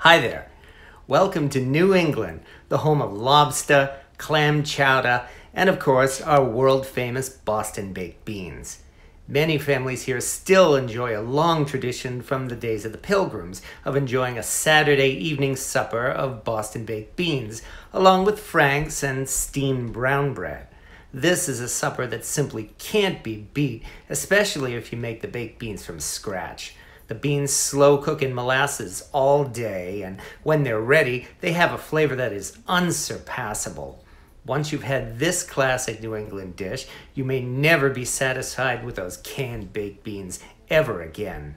Hi there. Welcome to New England, the home of lobster, clam chowder, and of course, our world famous Boston baked beans. Many families here still enjoy a long tradition from the days of the Pilgrims of enjoying a Saturday evening supper of Boston baked beans, along with franks and steamed brown bread. This is a supper that simply can't be beat, especially if you make the baked beans from scratch. The beans slow cook in molasses all day, and when they're ready, they have a flavor that is unsurpassable. Once you've had this classic New England dish, you may never be satisfied with those canned baked beans ever again.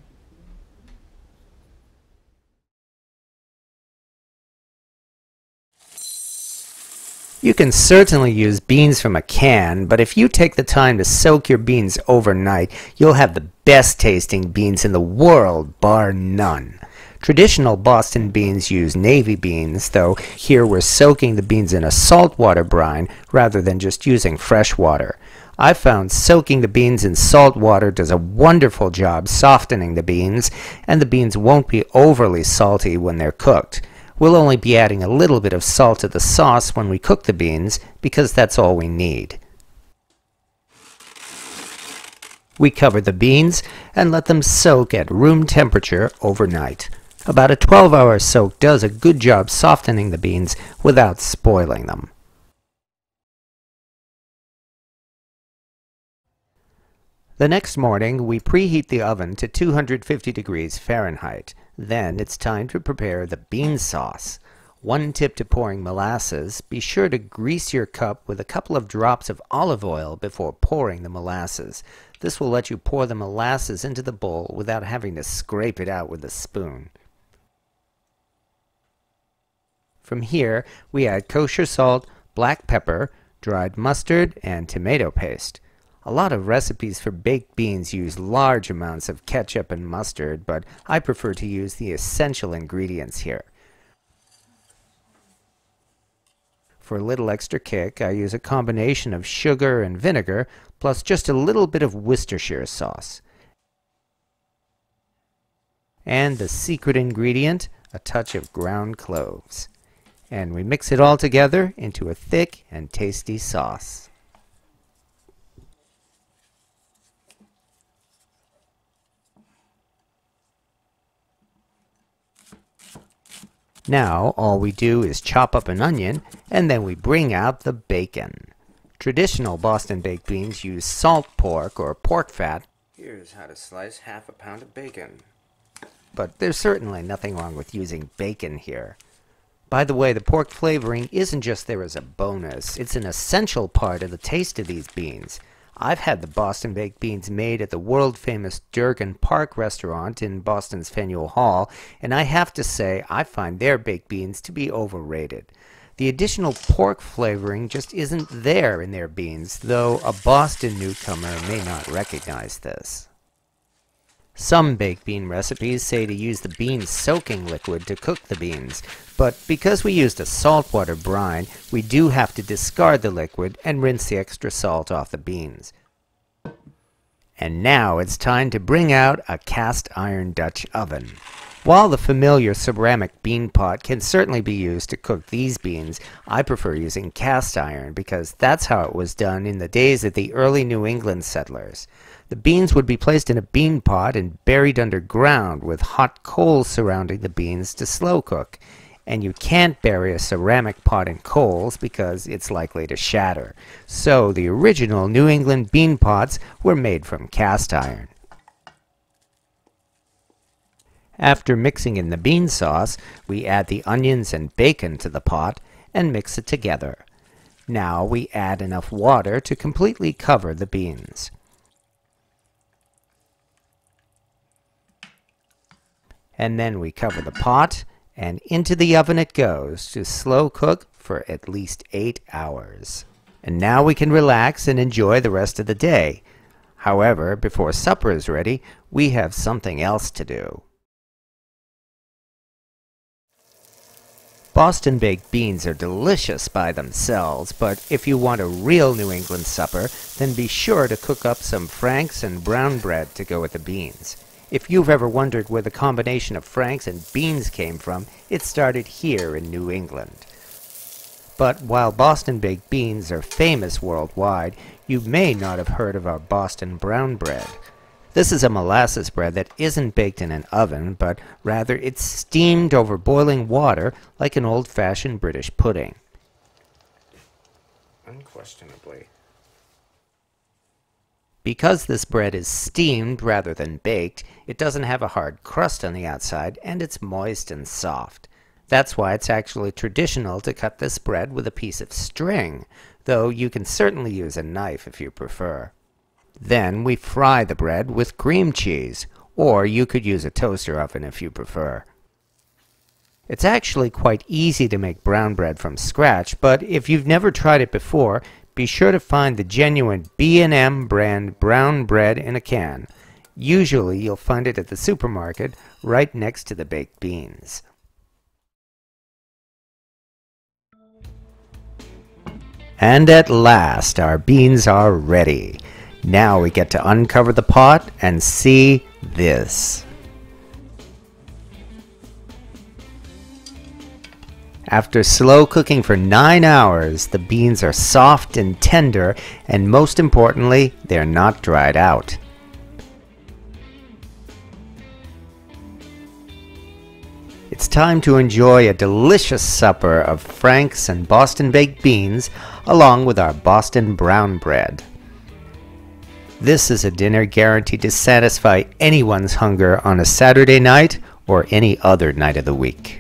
You can certainly use beans from a can, but if you take the time to soak your beans overnight, you'll have the best tasting beans in the world, bar none. Traditional Boston beans use navy beans, though here we're soaking the beans in a saltwater brine rather than just using fresh water. I found soaking the beans in salt water does a wonderful job softening the beans, and the beans won't be overly salty when they're cooked. We'll only be adding a little bit of salt to the sauce when we cook the beans, because that's all we need. We cover the beans and let them soak at room temperature overnight. About a 12 hour soak does a good job softening the beans without spoiling them. The next morning, we preheat the oven to 250 degrees Fahrenheit. Then it's time to prepare the bean sauce. One tip to pouring molasses, be sure to grease your cup with a couple of drops of olive oil before pouring the molasses. This will let you pour the molasses into the bowl without having to scrape it out with a spoon. From here, we add kosher salt, black pepper, dried mustard, and tomato paste. A lot of recipes for baked beans use large amounts of ketchup and mustard, but I prefer to use the essential ingredients here. For a little extra kick, I use a combination of sugar and vinegar, plus just a little bit of Worcestershire sauce. And the secret ingredient, a touch of ground cloves and we mix it all together into a thick and tasty sauce. Now all we do is chop up an onion and then we bring out the bacon. Traditional Boston baked beans use salt pork or pork fat. Here's how to slice half a pound of bacon. But there's certainly nothing wrong with using bacon here. By the way, the pork flavoring isn't just there as a bonus, it's an essential part of the taste of these beans. I've had the Boston baked beans made at the world famous Durgin Park restaurant in Boston's Faneuil Hall, and I have to say I find their baked beans to be overrated. The additional pork flavoring just isn't there in their beans, though a Boston newcomer may not recognize this. Some baked bean recipes say to use the bean soaking liquid to cook the beans, but because we used a saltwater brine, we do have to discard the liquid and rinse the extra salt off the beans. And now it's time to bring out a cast iron Dutch oven. While the familiar ceramic bean pot can certainly be used to cook these beans, I prefer using cast iron because that's how it was done in the days of the early New England settlers. The beans would be placed in a bean pot and buried underground with hot coals surrounding the beans to slow cook. And you can't bury a ceramic pot in coals because it's likely to shatter. So the original New England bean pots were made from cast iron. After mixing in the bean sauce, we add the onions and bacon to the pot and mix it together. Now we add enough water to completely cover the beans. And then we cover the pot and into the oven it goes to slow cook for at least 8 hours. And now we can relax and enjoy the rest of the day. However, before supper is ready, we have something else to do. Boston baked beans are delicious by themselves, but if you want a real New England supper, then be sure to cook up some franks and brown bread to go with the beans. If you've ever wondered where the combination of franks and beans came from, it started here in New England. But while Boston baked beans are famous worldwide, you may not have heard of our Boston brown bread. This is a molasses bread that isn't baked in an oven, but rather it's steamed over boiling water like an old-fashioned British pudding. Unquestionably. Because this bread is steamed rather than baked, it doesn't have a hard crust on the outside and it's moist and soft. That's why it's actually traditional to cut this bread with a piece of string, though you can certainly use a knife if you prefer. Then we fry the bread with cream cheese, or you could use a toaster oven if you prefer. It's actually quite easy to make brown bread from scratch, but if you've never tried it before, be sure to find the genuine B&M brand brown bread in a can. Usually you'll find it at the supermarket right next to the baked beans. And at last our beans are ready. Now we get to uncover the pot and see this. After slow cooking for 9 hours, the beans are soft and tender, and most importantly, they're not dried out. It's time to enjoy a delicious supper of Franks and Boston baked beans, along with our Boston brown bread. This is a dinner guaranteed to satisfy anyone's hunger on a Saturday night or any other night of the week.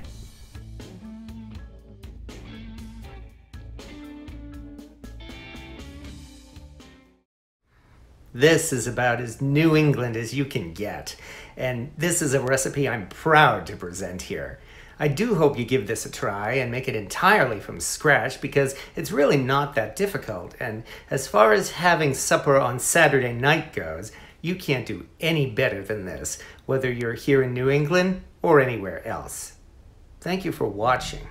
This is about as New England as you can get, and this is a recipe I'm proud to present here. I do hope you give this a try and make it entirely from scratch because it's really not that difficult. And as far as having supper on Saturday night goes, you can't do any better than this, whether you're here in New England or anywhere else. Thank you for watching.